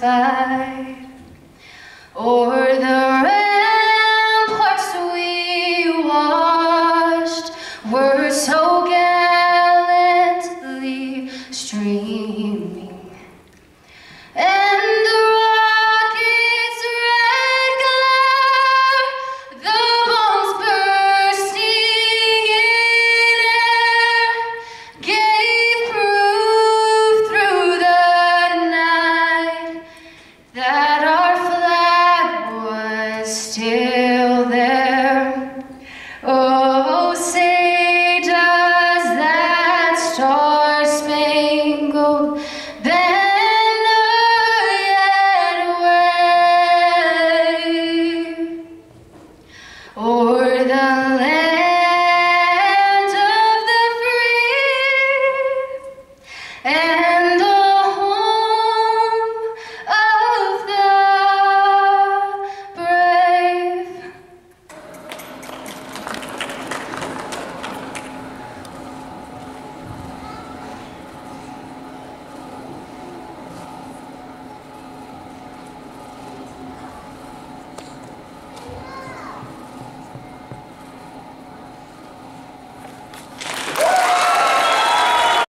satisfied. The we were so still there. Oh, say does that star-spangled banner yet wave o'er the land of the free?